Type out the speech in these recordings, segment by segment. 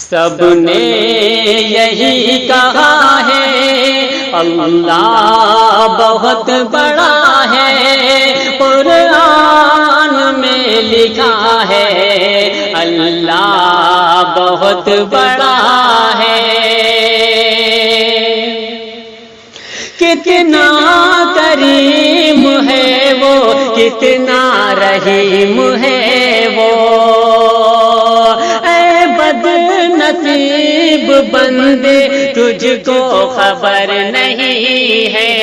سب نے یہی کہا ہے۔ اللہ بہت بڑا ہے۔ قرآن میں لکھا ہے۔ اللہ بہت بڑا ہے۔ کتنا کریم ہے وہ کتنا رحیم ہے وہ۔ نصیب بندے تجھ کو خبر نہیں ہے۔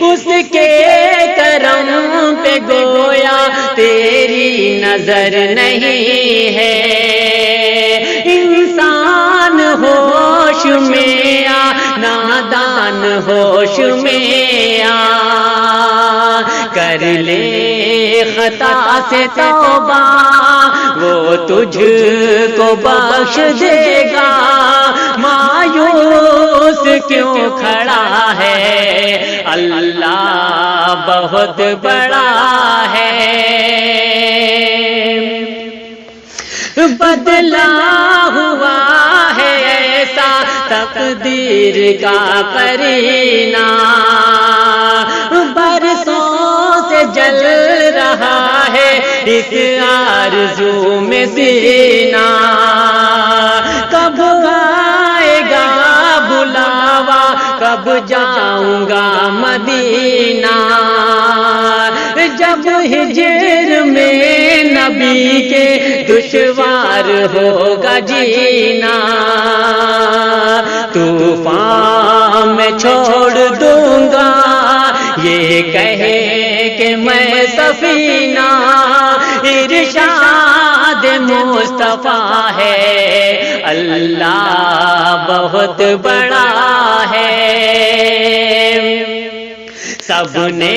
اس کے کرم پہ گویا تیری نظر نہیں ہے۔ انسان ہوش میں آ، نادان ہوش میں آ۔ کر لے خطا سے توبہ وہ تجھ کو بخش دے گا۔ مایوس کیوں کھڑا ہے؟ اللہ بہت بڑا ہے۔ بدلا ہوا ہے ایسا تقدیر کا کرینا برسوں سے جل رہا ہے اس آرزو میں سینا کب آئے گا بلاوا، کب جاؤں گا مدینہ؟ جب ہجر میں نبی کے دشوار ہوگا جینا، طوفان میں چھوڑ دوں گا، یہ کہے کہ میں سفینہ ارشاد مصطفیٰ ہے۔ اللہ بہت بڑا ہے۔ سب نے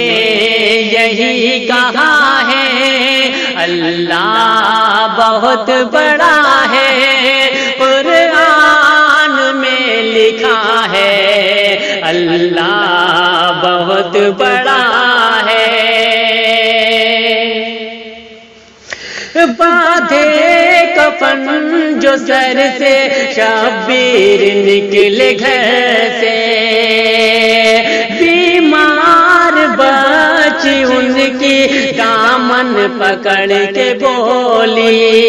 یہی کہا ہے۔ اللہ بہت بڑا ہے۔ قرآن میں لکھا ہے۔ اللہ بہت بڑا باندھے کفن جو سر سے شبیر نکلے گھر سے۔ بیمار بچی ان کی دامن پکڑ کے بولی۔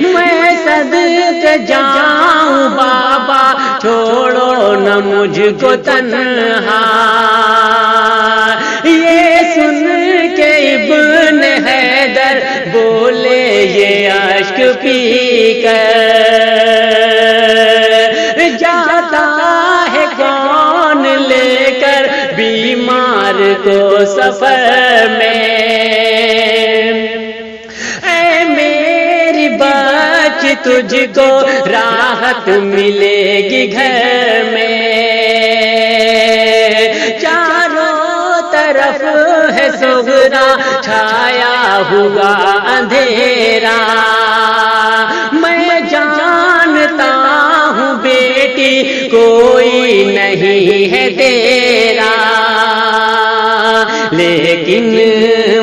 میں صدق جاؤں بابا، چھوڑو نہ مجھ کو تنہا۔ یہ عشق پی کر۔ جاتا ہے کون لے کر بیمار کو سفر میں۔ اے میری بچ، تجھ کو راحت ملے گی گھر میں۔ چاروں طرف ہے سغرا چھایا ہوا اندھیرا۔ کوئی نہیں ہے تیرا۔ لیکن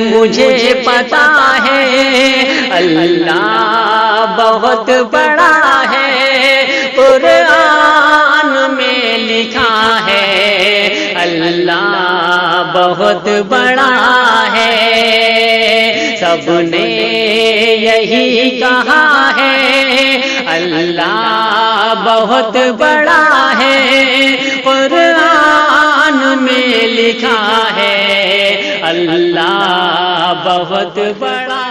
مجھے پتا ہے اللہ بہت بڑا ہے، قرآن میں لکھا ہے، اللہ بہت بڑا ہے۔ سب نے یہی کہا ہے، اللہ بہت بڑا ہے۔ قرآن میں لکھا ہے۔ اللہ بہت بڑا